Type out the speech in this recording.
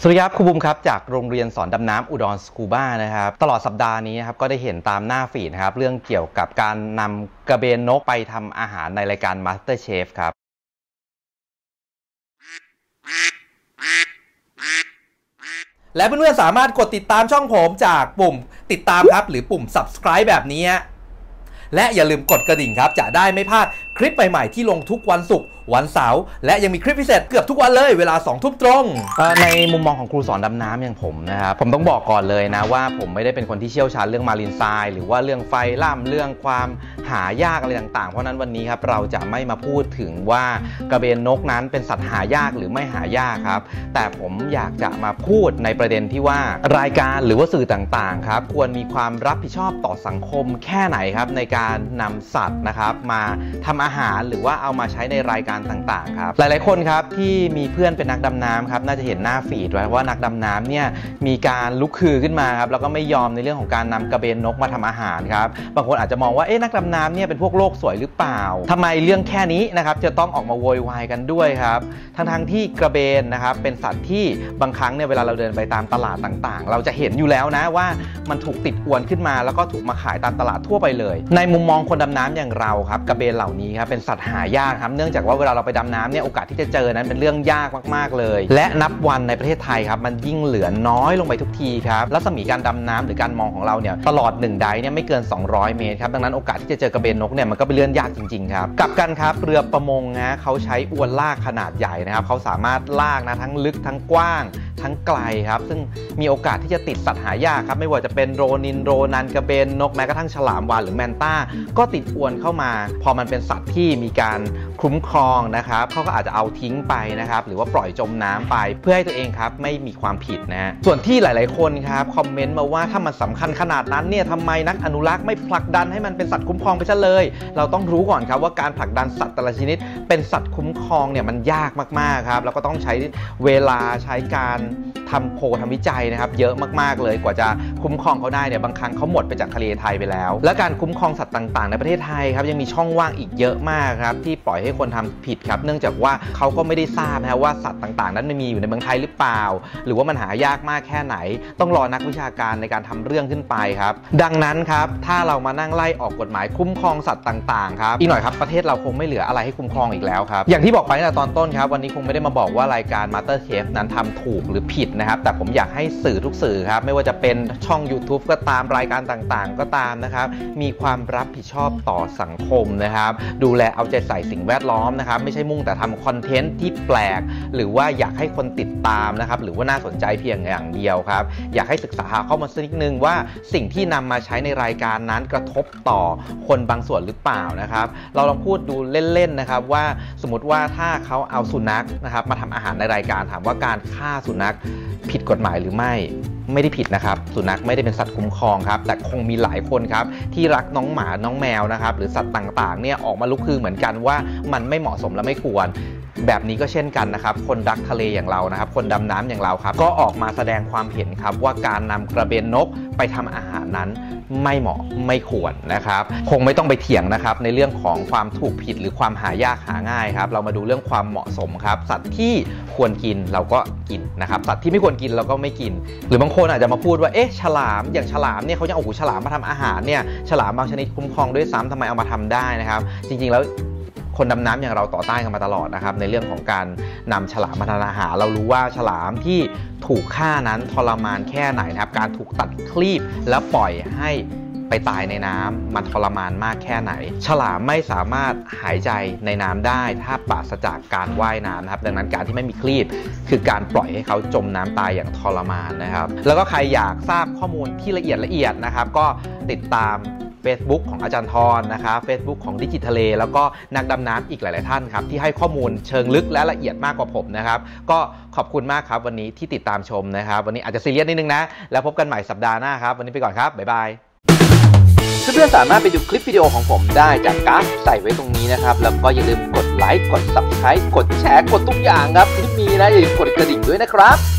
สวัสดีครับครูบุมครับจากโรงเรียนสอนดำน้ำอุดรสกูบ้านะครับตลอดสัปดาห์นี้นะครับก็ได้เห็นตามหน้าฟีดนะครับเรื่องเกี่ยวกับการนำกระเบนนกไปทำอาหารในรายการ Master Chef ครับและเพื่อนๆสามารถกดติดตามช่องผมจากปุ่มติดตามครับ หรือปุ่ม subscribe แบบนี้ และอย่าลืมกดกระดิ่งครับ จะได้ไม่พลาดคลิปใหม่ๆที่ลงทุกวันศุกร์ วันเสาร์และยังมีคลิปพิเศษเกือบทุกวันเลยเวลา2ทุ่มตรง ในมุมมองของครูสอนดำน้ำอย่างผมนะครับผมต้องบอกก่อนเลยนะว่าผมไม่ได้เป็นคนที่เชี่ยวชาญเรื่องมารินไซด์หรือว่าเรื่องไฟล่ำเรื่องความหายากอะไรต่างๆ เพราะฉะนั้นวันนี้ครับเราจะไม่มาพูดถึงว่ากระเบนนกนั้นเป็นสัตว์หายากหรือไม่หายากครับ แต่ผมอยากจะมาพูดในประเด็นที่ว่ารายการหรือว่าสื่อต่างๆครับควรมีความรับผิดชอบต่อสังคมแค่ไหนครับในการนำสัตว์นะครับมาทำอาหารหรือว่าเอามาใช้ในรายการต่างๆครับหลายๆคนครับที่มีเพื่อนเป็นนักดำน้ำครับน่าจะเห็นหน้าฟีดไว้ว่านักดำน้ำเนี่ยมีการลุกคือขึ้นมาครับแล้วก็ไม่ยอมในเรื่องของการนำกระเบนนกมาทำอาหารครับบางคนอาจจะมองว่าเอ๊ะนักดำน้ำเนี่ยเป็นพวกโลกสวยหรือเปล่าทำไมเรื่องแค่นี้นะครับจะต้องออกมาโวยวายกันด้วยครับทั้งๆที่กระเบนนะครับเป็นสัตว์ที่บางครั้งเนี่ยเวลาเราเดินไปตามตลาดต่างๆ เราจะเห็นอยู่แล้วนะว่ามันถูกติดอวนขึ้นมา แล้วก็ถูกมาขายตามตลาดทั่วไปเลย ในมุมมองคนดำน้ำอย่างเราครับกระเบนเหล่านี้ครับเป็นสัตว์หายากครับเนื่องจากว่าเวลาเราไปดำน้ำเนี่ยโอกาสที่จะเจอนั้นเป็นเรื่องยากมากๆเลย และนับวันในประเทศไทยครับมันยิ่งเหลือน้อยลงไปทุกทีครับรัศมีการดำน้ำหรือการมองของเราเนี่ยตลอด1ไดเนี่ยไม่เกิน 200 เมตรครับดังนั้นโอกาสที่จะเจอกระเบนนกเนี่ยมันก็เป็นเรื่องยากจริงๆครับกลับกันครับเรือประมงนะเขาใช้อวนลากขนาดใหญ่นะครับเขาสามารถลากนะทั้งลึกทั้งกว้าง ทั้งไกลครับซึ่งมีโอกาสที่จะติดสัตว์หายากครับไม่ว่าจะเป็นโรนินโรนันกระเบนนกแม้กระทั่งฉลามวาฬหรือแมนต้าก็ติดอวนเข้ามา พอมันเป็นสัตว์ที่มีการ คุ้มครองนะครับเขาก็อาจจะเอาทิ้งไปนะครับ หรือว่าปล่อยจมน้ำไปเพื่อให้ตัวเองครับไม่มีความผิดนะ ส่วนที่หลาย ๆ คนครับคอมเมนต์มาว่าถ้ามันสำคัญขนาดนั้นเนี่ยทำไมนักอนุรักษ์ไม่ผลักดันให้มันเป็นสัตว์คุ้มครองไปซะเลย เราต้องรู้ก่อนครับว่าการผลักดันสัตว์แต่ละชนิด เป็นสัตว์คุ้มครองเนี่ยมันยากมาก ๆ ครับ แล้วก็ต้องใช้เวลาใช้การทำโพลทำวิจัยนะครับ เยอะมาก ๆ เลยกว่าจะคุ้มครองเขาได้เนี่ยบางครั้งเขาหมดไปจากทะเลไทยไปแล้ว และการคุ้มครองสัตว์ต่างๆ ในประเทศไทยครับยังมีช่องว่างอีกเยอะมากครับที่ปล่อยให้คนทำผิดครับเนื่องจากว่าเขาก็ไม่ได้ทราบนะว่าสัตว์ต่างๆ นั้นมันมีอยู่ในเมืองไทยหรือเปล่า หรือว่ามันหายากมากแค่ไหน ต้องรอนักวิชาการในการทำเรื่องขึ้นไปครับ ดังนั้นครับถ้าเรามานั่งไล่ออกกฎหมายคุ้มครองสัตว์ต่างๆครับอีกหน่อยครับประเทศเราคงไม่เหลืออะไรให้คุ้มครองอีกแล้วครับอย่างที่บอกไปตั้งแต่ตอนต้นครับวันนี้คงไม่ได้มาบอกว่ารายการ Master Chef นั้นทำถูกหรือผิดนะครับแต่ผมอยากให้สื่อทุกสื่อครับไม่ว่าจะเป็นชช่อง YouTube ก็ตามรายการต่างๆ ก็ตามนะครับ มีความรับผิดชอบต่อสังคมนะครับ ดูแลเอาใจใส่สิ่งแวดล้อมนะครับ ไม่ใช่มุ่งแต่ทำคอนเทนต์ที่แปลก หรือว่าอยากให้คนติดตามนะครับ หรือว่าน่าสนใจเพียงอย่างเดียวครับ อยากให้ศึกษาหาข้อมูลสักนิดนึงว่าสิ่งที่นำมาใช้ในรายการนั้นกระทบต่อคนบางส่วนหรือเปล่านะครับ เราลองพูดดูเล่นๆนะครับว่าสมมติว่าถ้าเขาเอาสุนัขนะครับมาทำอาหารในรายการถามว่าการฆ่าสุนัขผิดกฎหมายหรือไม่ ไม่ได้ผิดนะครับ สุนัขไม่ได้เป็นสัตว์คุ้มครองครับ แต่คงมีหลายคนครับที่รักน้องหมาน้องแมวนะครับ หรือสัตว์ต่างๆเนี่ยออกมาลุกคือเหมือนกันว่ามันไม่เหมาะสมและไม่ควร แบบนี้ก็เช่นกันนะครับ คนรักทะเลอย่างเรานะครับ คนดำน้ำอย่างเราครับ ก็ออกมาแสดงความเห็นครับ ว่าการนำกระเบนนกไปทำอาหารนั้นไม่เหมาะไม่ควรนะครับ คงไม่ต้องไปเถียงนะครับ ในเรื่องของความถูกผิดหรือความหายากหาง่ายครับ เรามาดูเรื่องความเหมาะสมครับ สัตว์ที่ควรกินเราก็กินนะครับ สัตว์ที่ไม่ควรกินเราก็ไม่กิน หรือบางคนอาจจะมาพูดว่าเอ๊ะฉลามอย่างฉลามเนี่ยเขายังเอาหูฉลามมาทำอาหารเนี่ยฉลามบางชนิดคุ้มครองด้วยซ้ำทำไมเอามาทำได้นะครับ จริงๆแล้ว คนดำน้ำอย่างเราต่อต้านกันมาตลอดนะครับในเรื่องของการนำฉลามมาทำอาหาร เรารู้ว่าฉลามที่ถูกฆ่านั้นทรมานแค่ไหนนะครับการถูกตัดคลีบแล้วปล่อยให้ไปตายในน้ำมันทรมานมากแค่ไหน ฉลามไม่สามารถหายใจในน้ำได้ถ้าปราศจากการว่ายน้ำนะครับ ดังนั้นการที่ไม่มีคลีบคือการปล่อยให้เขาจมน้ำตายอย่างทรมานนะครับ แล้วก็ใครอยากทราบข้อมูลที่ละเอียดละเอียดนะครับ ก็ติดตาม Facebook ของอาจารย์ทรนะครับ Facebook ของดิจิทะเล แล้วก็นักดำน้ำอีกหลาย ๆ ท่านครับ ที่ให้ข้อมูลเชิงลึกและละเอียดมากกว่าผมนะครับ ก็ขอบคุณมากครับวันนี้ที่ติดตามชมนะครับ วันนี้อาจจะซีเรียสนิดนึงนะ แล้วพบกันใหม่สัปดาห์หน้าครับ วันนี้ไปก่อนครับ บ๊ายบายเพื่อนๆสามารถไปดูคลิปวิดีโอของผมได้จากกราฟใส่ไว้ตรงนี้นะครับ แล้วก็อย่าลืมกดไลค์ กด subscribe กดแชร์ กดทุกอย่างครับที่มีนะอย่าลืมกดกระดิ่งด้วยนะครับ